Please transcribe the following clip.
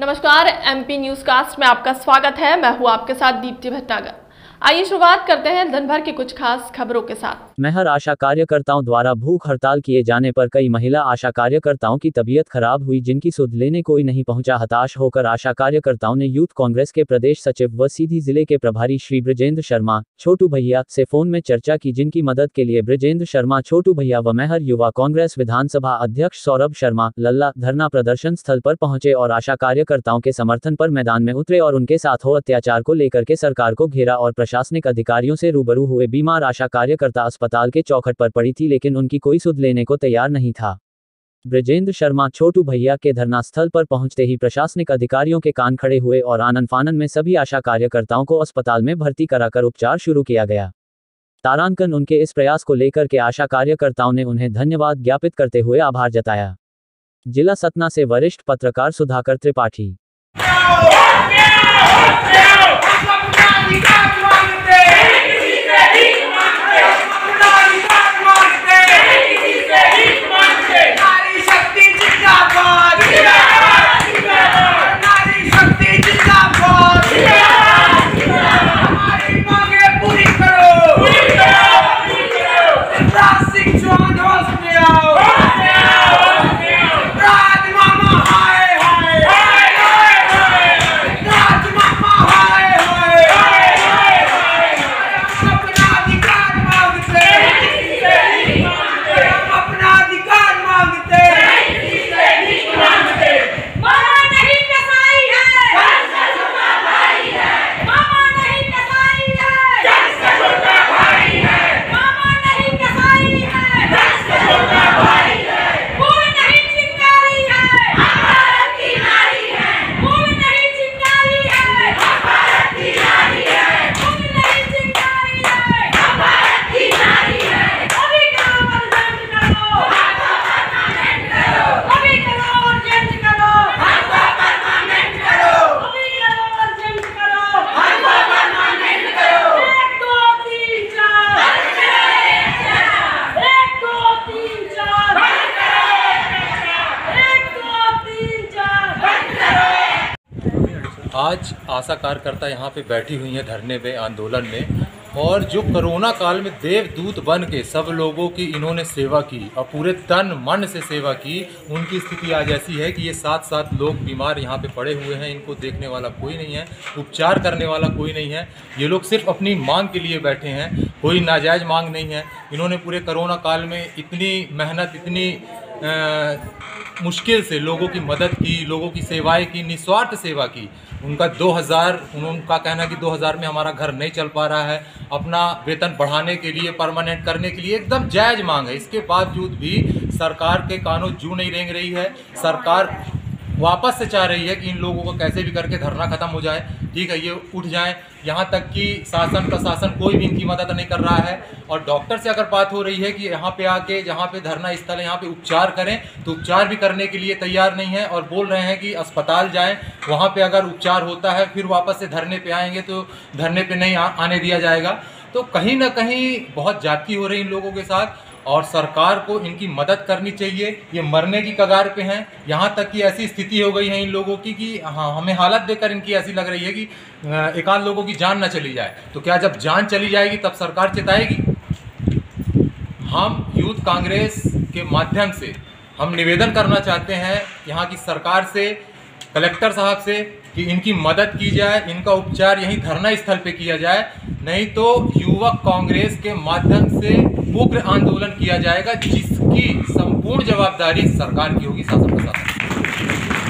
नमस्कार MP news cast में आपका स्वागत है। मैं हूँ आपके साथ दीप्ति भटनागर। आइए शुरुआत करते हैं दिन भर की कुछ खास खबरों के साथ। मेहर आशा कार्यकर्ताओं द्वारा भूख हड़ताल किए जाने पर कई महिला आशा कार्यकर्ताओं की तबीयत खराब हुई, जिनकी सुध लेने कोई नहीं पहुँचा। हताश होकर आशा कार्यकर्ताओं ने यूथ कांग्रेस के प्रदेश सचिव व सीधी ज़िले के प्रभारी श्री ब्रजेंद्र शर्मा, छोटू भैया से फ़ोन में चर्चा की, जिनकी मदद के लिए ब्रजेंद्र शर्मा, छोटू भैया व मेहर युवा कांग्रेस विधानसभा अध्यक्ष सौरभ शर्मा, लल्ला धरना प्रदर्शन स्थल पर पहुँचे और आशा कार्यकर्ताओं के समर्थन पर मैदान में उतरे और उनके साथ हो अत्याचार को लेकर के सरकार को घेरा और प्रशासनिक अधिकारियों से रूबरू हुए बीमार आशा कार्यकर्ता अस्पताल के चौखट पर पड़ी थी लेकिन उनकी कोई सुध लेने को तैयार नहीं था। ब्रजेंद्र शर्मा, छोटू भैया के धरना स्थल पर पहुँचते ही प्रशासनिक अधिकारियों के कान खड़े हुए और आनंद फानन में सभी आशा कार्यकर्ताओं को अस्पताल में भर्ती कराकर उपचार शुरू किया गया। तारांकन उनके इस प्रयास को लेकर के आशा कार्यकर्ताओं ने उन्हें धन्यवाद ज्ञापित करते हुए आभार जताया। जिला सतना से वरिष्ठ पत्रकार सुधाकर त्रिपाठी नारी शक्ति जिंदाबाद नारी शक्ति जिंदाबाद हमारी मांगे पूरी करो राज सिंह चौहान होश में आओ राज मामा हाय हाय राज मामा हाय हाय हम अपना अधिकार मांगते हम अपना अधिकार मांगते मामा नहीं कसाई है मामा नहीं कसाई है मामा नहीं कसाई है कोई नहीं चिंगारी है कोई नहीं चिंगारी है कोई नहीं चिंगारी है अभी करो बर्दाश्त करो अभी करो अर्जेंट करो अभी करो अर्जेंट करो एक दो तीन चार एक दो तीन चार एक दो तीन चार आज आशा कार्यकर्ता यहाँ पे बैठी हुई हैं धरने पे, आंदोलन में। और जो कोरोना काल में देवदूत बन के सब लोगों की इन्होंने सेवा की और पूरे तन मन से सेवा की, उनकी स्थिति आज ऐसी है कि ये सात सात लोग बीमार यहाँ पे पड़े हुए हैं। इनको देखने वाला कोई नहीं है, उपचार करने वाला कोई नहीं है। ये लोग सिर्फ़ अपनी मांग के लिए बैठे हैं, कोई नाजायज़ मांग नहीं है। इन्होंने पूरे कोरोना काल में इतनी मेहनत, इतनी मुश्किल से लोगों की मदद की, लोगों की सेवाएँ की, निस्वार्थ सेवा की। उनका 2000 उनका कहना कि 2000 में हमारा घर नहीं चल पा रहा है। अपना वेतन बढ़ाने के लिए परमानेंट करने के लिए एकदम जायज़ मांग है। इसके बावजूद भी सरकार के कानून जू नहीं रेंग रही है। सरकार वापस से चाह रही है कि इन लोगों को कैसे भी करके धरना खत्म हो जाए। ठीक है ये उठ जाएँ। यहाँ तक कि शासन प्रशासन कोई भी इनकी मदद नहीं कर रहा है। और डॉक्टर से अगर बात हो रही है कि यहाँ पे आके जहाँ पे धरना स्थल है यहाँ पे उपचार करें तो उपचार भी करने के लिए तैयार नहीं है और बोल रहे हैं कि अस्पताल जाएँ। वहाँ पे अगर उपचार होता है फिर वापस से धरने पे आएँगे तो धरने पे नहीं आ, आने दिया जाएगा। तो कहीं ना कहीं बहुत जाती हो रही इन लोगों के साथ। और सरकार को इनकी मदद करनी चाहिए। ये मरने की कगार पे हैं। यहाँ तक कि ऐसी स्थिति हो गई है इन लोगों की कि हाँ हमें हालत देखकर इनकी ऐसी लग रही है कि एक लोगों की जान न चली जाए। तो क्या जब जान चली जाएगी, तब सरकार चिताएगी? हम यूथ कांग्रेस के माध्यम से हम निवेदन करना चाहते हैं यहाँ की सरकार से, कलेक्टर साहब से कि इनकी मदद की जाए, इनका उपचार यहीं धरना स्थल पे किया जाए। नहीं तो युवक कांग्रेस के माध्यम से उग्र आंदोलन किया जाएगा जिसकी संपूर्ण जवाबदारी सरकार की होगी शासन प्रशासन।